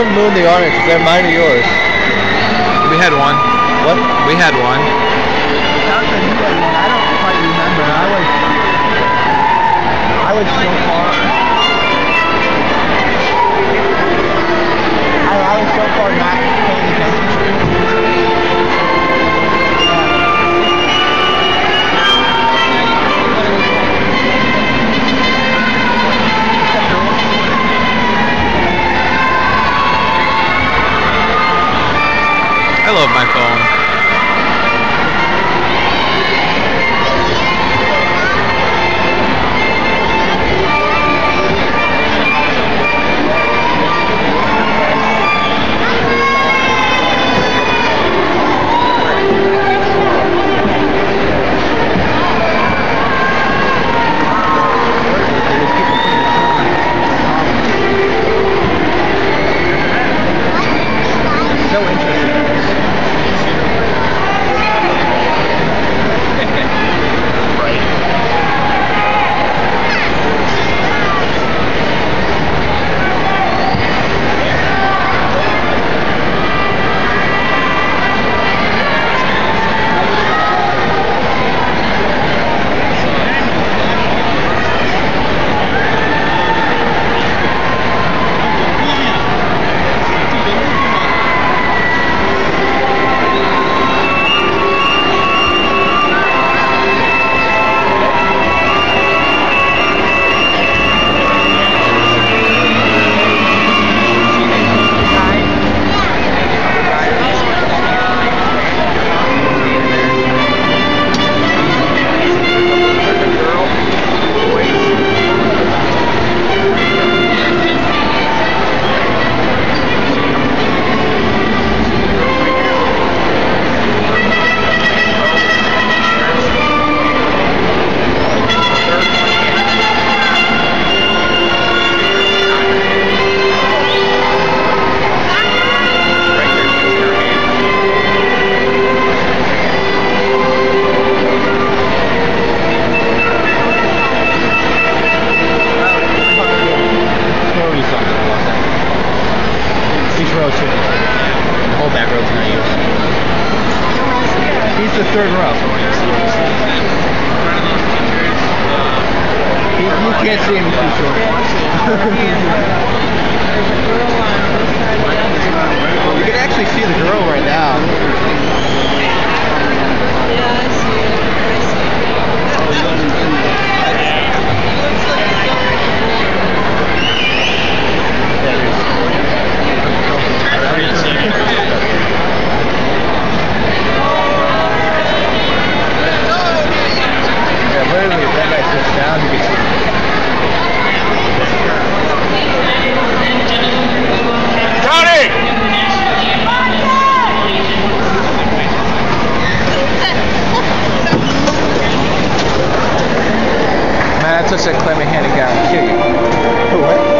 Which one mooned the orange? Is that mine or yours? We had one. What? We had one. Sounds like you had one. I don't quite remember. I was I was I love my phone. Row. The whole back row's not yours. He's the third row. You, you can't see him too short. you can actually see the girl right now. Touched that Clement handed guy and kill you. What?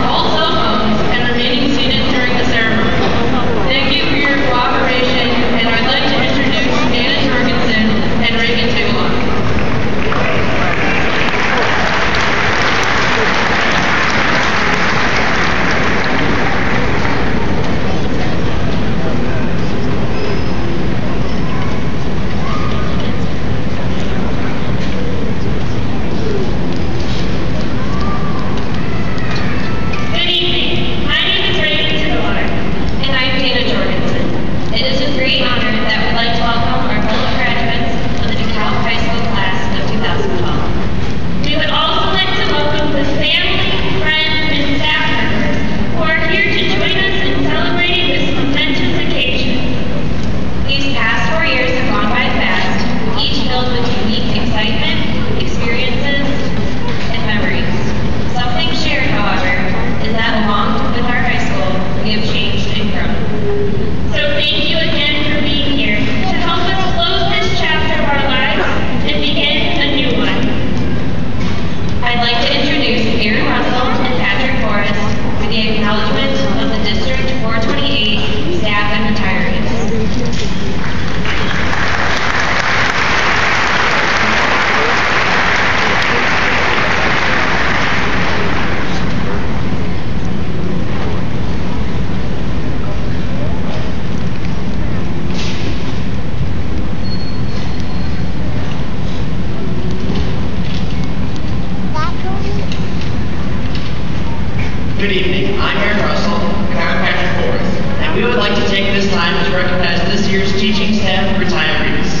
Good evening. I'm Aaron Russell. And I'm Patrick Forrest. And we would like to take this time to recognize this year's teaching staff retirees.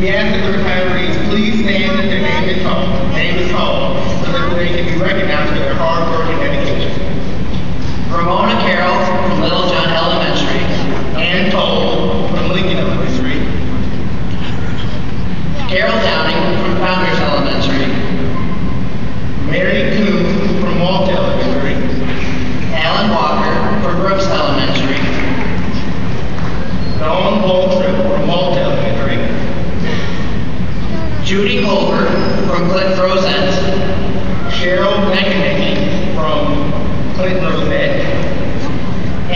We ask that the retirees please stand and their name is called.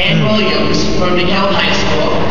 Ann Williams from DeKalb High School.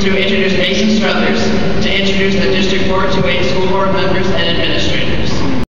to introduce Mason Struthers, to introduce the District Board to eight school board members and administrators.